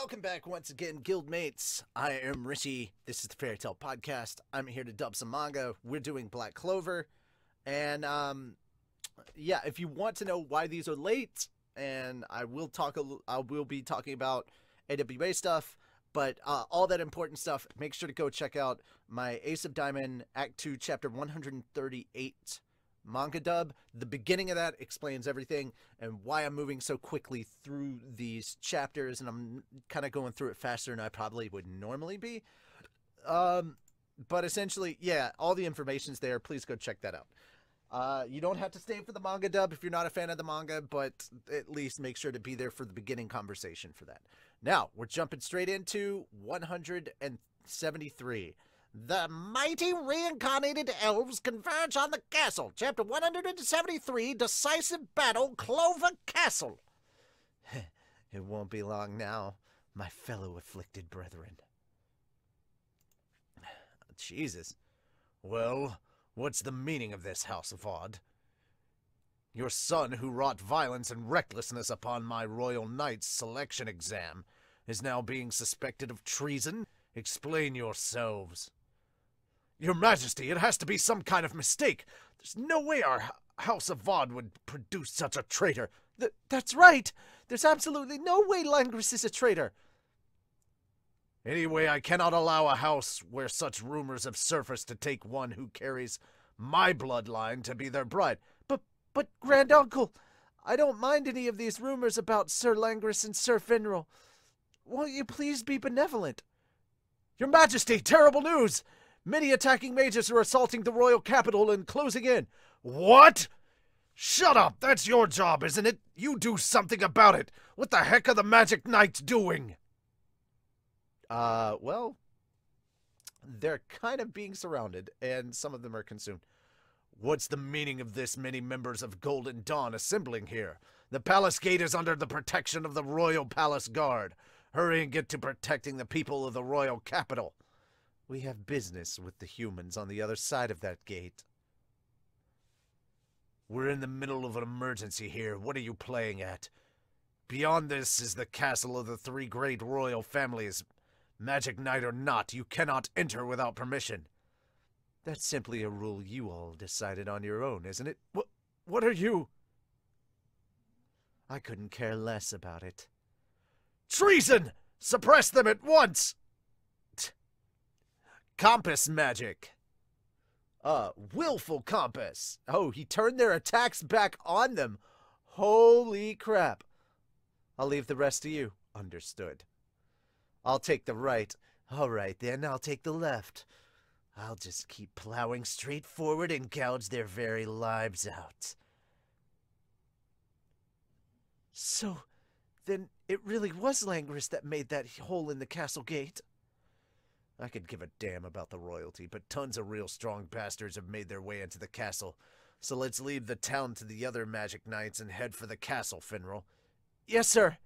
Welcome back once again, guildmates. I am Rishi. This is the Fairy Tail Podcast. I'm here to dub some manga. We're doing Black Clover. And um yeah, if you want to know why these are late, and I will talk I will be talking about AWA stuff, but uh, all that important stuff, make sure to go check out my Ace of Diamond Act 2 chapter 138 manga dub. The beginning of that explains everything and why I'm moving so quickly through these chapters, and I'm kind of going through it faster than I probably would normally be. Um, but essentially, yeah, all the information's there. Please go check that out. Uh, you don't have to stay for the manga dub if you're not a fan of the manga, but at least make sure to be there for the beginning conversation for that. Now, we're jumping straight into 173. The mighty reincarnated elves converge on the castle. Chapter 173 Decisive Battle, Clover Castle. it won't be long now, my fellow afflicted brethren. Jesus. Well, what's the meaning of this, House of Vaude? Your son, who wrought violence and recklessness upon my royal knight's selection exam, is now being suspected of treason? Explain yourselves. Your Majesty, it has to be some kind of mistake. There's no way our House of Vaude would produce such a traitor. Th- that's right. There's absolutely no way Langris is a traitor. Anyway, I cannot allow a house where such rumors have surfaced to take one who carries my bloodline to be their bride. But, but, Grand Uncle, I don't mind any of these rumors about Sir Langris and Sir Finral. Won't you please be benevolent? Your Majesty, terrible news! Many attacking mages are assaulting the royal capital and closing in. What? Shut up! That's your job, isn't it? You do something about it! What the heck are the Magic Knights doing? Uh, well, they're kind of being surrounded, and some of them are consumed. What's the meaning of this many members of Golden Dawn assembling here? The palace gate is under the protection of the Royal Palace Guard. Hurry and get to protecting the people of the royal capital. We have business with the humans on the other side of that gate. We're in the middle of an emergency here. What are you playing at? Beyond this is the castle of the three great royal families. Magic Knight or not, you cannot enter without permission. That's simply a rule you all decided on your own, isn't it? What, what are you? I couldn't care less about it. Treason! Suppress them at once! Compass magic. Uh, willful compass. Oh, he turned their attacks back on them. Holy crap. I'll leave the rest to you. Understood. I'll take the right. All right, then, I'll take the left. I'll just keep plowing straight forward and gouge their very lives out. So, then it really was Langris that made that hole in the castle gate? I could give a damn about the royalty, but tons of real strong bastards have made their way into the castle. So let's leave the town to the other magic knights and head for the castle, Finral. Yes, sir.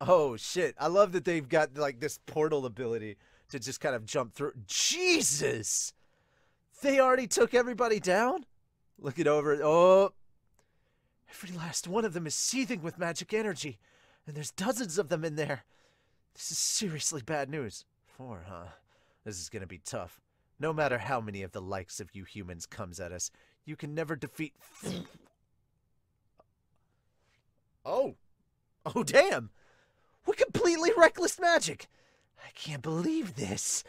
oh shit! I love that they've got like this portal ability to just kind of jump through. Jesus! They already took everybody down. Look Looking over. Oh, every last one of them is seething with magic energy, and there's dozens of them in there. This is seriously bad news. Four, huh? This is gonna be tough. No matter how many of the likes of you humans comes at us, you can never defeat. oh, oh, oh damn! What completely reckless magic! I can't believe this.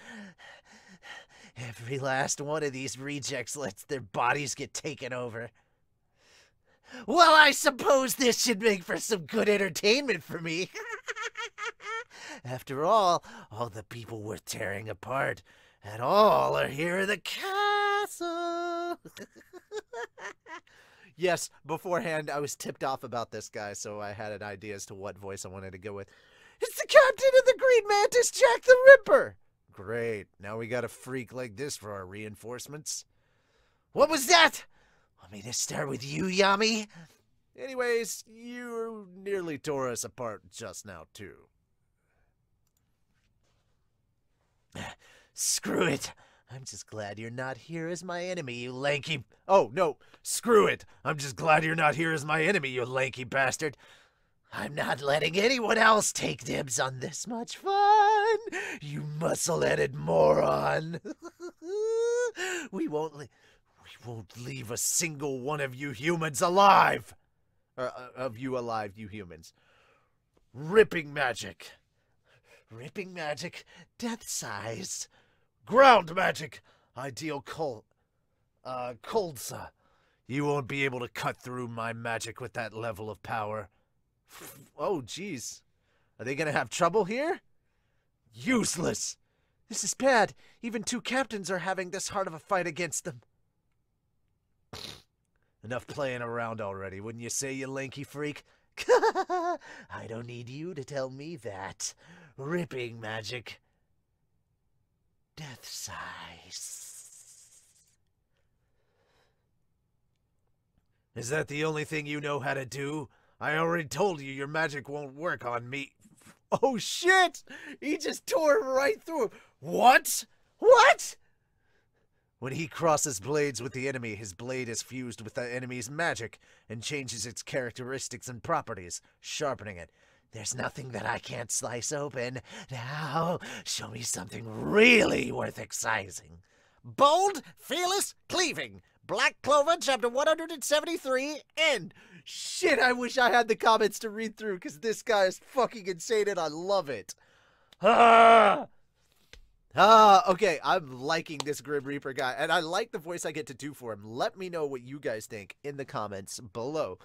Every last one of these rejects lets their bodies get taken over. Well, I suppose this should make for some good entertainment for me. After all, all the people worth tearing apart and all are here in the castle. yes, beforehand I was tipped off about this guy, so I had an idea as to what voice I wanted to go with. It's the captain of the Green Mantis, Jack the Ripper. Great. Now we got a freak like this for our reinforcements. What was that? Want me to start with you, Yami? Anyways, you nearly tore us apart just now, too. Screw it. I'm just glad you're not here as my enemy, you lanky. Oh, no. Screw it. I'm just glad you're not here as my enemy, you lanky bastard. I'm not letting anyone else take dibs on this much fun. You muscle-headed moron. we won't we won't leave a single one of you humans alive. Uh, uh, of you alive, you humans. Ripping magic. Ripping magic, death scythe. Ground magic, ideal cold. Uh, coldsa. You won't be able to cut through my magic with that level of power. Oh, jeez. Are they gonna have trouble here? Useless! This is bad. Even two captains are having this hard of a fight against them. Enough playing around already, wouldn't you say, you lanky freak? I don't need you to tell me that. Ripping magic. Death Scythe. Is that the only thing you know how to do? I already told you your magic won't work on me. Oh shit! He just tore right through him. What? What? When he crosses blades with the enemy, his blade is fused with the enemy's magic and changes its characteristics and properties, sharpening it. There's nothing that I can't slice open. Now, show me something really worth excising. Bold, fearless, cleaving. Black Clover, chapter 173, end. Shit, I wish I had the comments to read through because this guy is fucking insane and I love it. Ah! Ah, okay. I'm liking this Grim Reaper guy, and I like the voice I get to do for him. Let me know what you guys think in the comments below.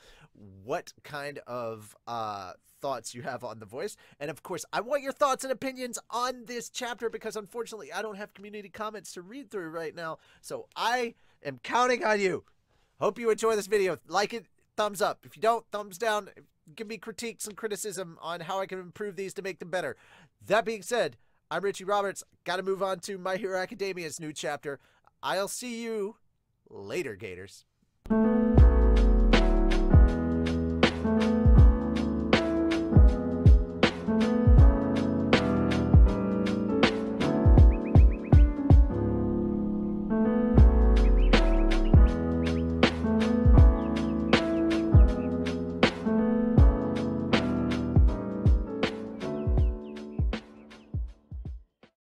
What kind of uh, thoughts you have on the voice, and of course, I want your thoughts and opinions on this chapter because unfortunately, I don't have community comments to read through right now. So I am counting on you. Hope you enjoy this video. Like it, thumbs up. If you don't, thumbs down. Give me critiques and criticism on how I can improve these to make them better. That being said. I'm Richie Roberts. Got to move on to My Hero Academia's new chapter. I'll see you later, Gators.